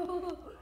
Oh.